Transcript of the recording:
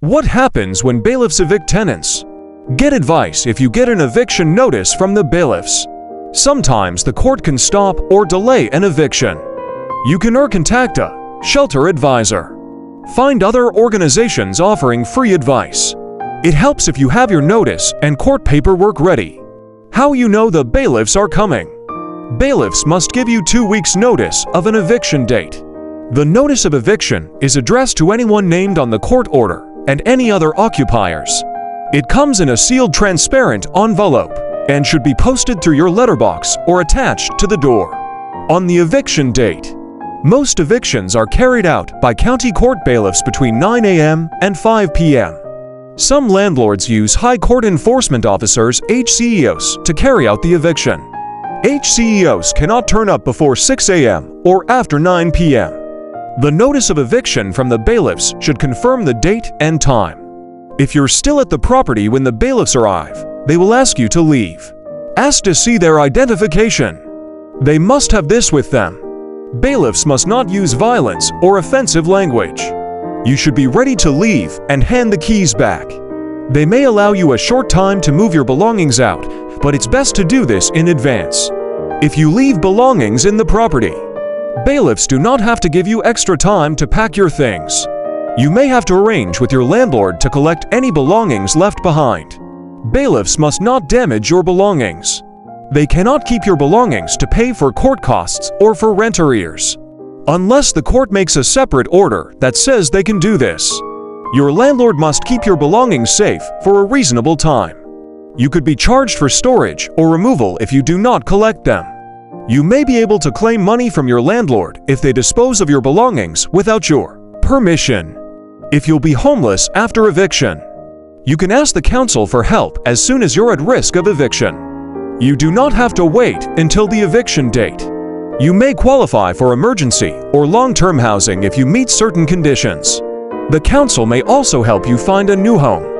What happens when bailiffs evict tenants? Get advice if you get an eviction notice from the bailiffs. Sometimes the court can stop or delay an eviction. You can or contact a shelter advisor. Find other organizations offering free advice. It helps if you have your notice and court paperwork ready. How you know the bailiffs are coming? Bailiffs must give you two weeks' notice of an eviction date. The notice of eviction is addressed to anyone named on the court order and any other occupiers. It comes in a sealed transparent envelope and should be posted through your letterbox or attached to the door. On the eviction date, most evictions are carried out by county court bailiffs between 9 a.m. and 5 p.m. Some landlords use High Court Enforcement Officers HCEOs to carry out the eviction. HCEOs cannot turn up before 6 a.m. or after 9 p.m. The notice of eviction from the bailiffs should confirm the date and time. If you're still at the property when the bailiffs arrive, they will ask you to leave. Ask to see their identification. They must have this with them. Bailiffs must not use violence or offensive language. You should be ready to leave and hand the keys back. They may allow you a short time to move your belongings out, but it's best to do this in advance. If you leave belongings in the property, bailiffs do not have to give you extra time to pack your things. You may have to arrange with your landlord to collect any belongings left behind. Bailiffs must not damage your belongings. They cannot keep your belongings to pay for court costs or for rent arrears, unless the court makes a separate order that says they can do this. Your landlord must keep your belongings safe for a reasonable time. You could be charged for storage or removal if you do not collect them. You may be able to claim money from your landlord if they dispose of your belongings without your permission. If you'll be homeless after eviction, you can ask the council for help as soon as you're at risk of eviction. You do not have to wait until the eviction date. You may qualify for emergency or long-term housing if you meet certain conditions. The council may also help you find a new home